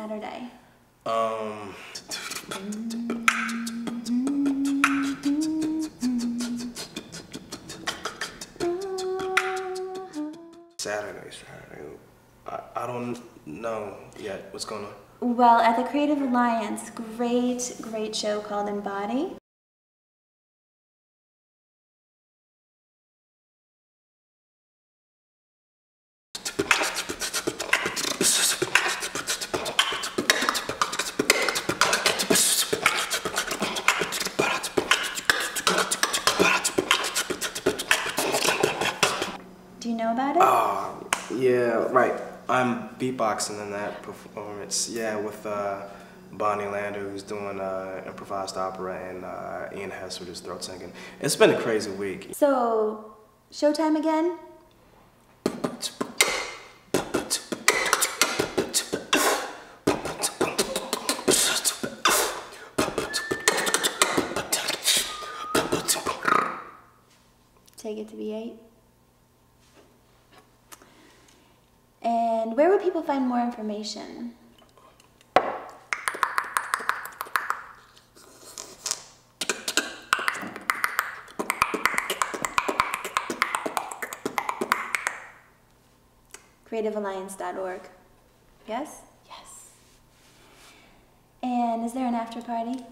Saturday? Um. Saturday, Saturday. I, I don't know yet what's going on. Well, at the Creative Alliance, great, great show called Embody. Know about it? Oh, yeah, right. I'm beatboxing in that performance. Yeah, with uh, Bonnie Lander, who's doing uh, improvised opera, and uh, Ian Hess with his throat singing. It's been a crazy week. So, showtime again? Take it to be eight. And where would people find more information? CreativeAlliance.org. Yes? Yes. And is there an after party?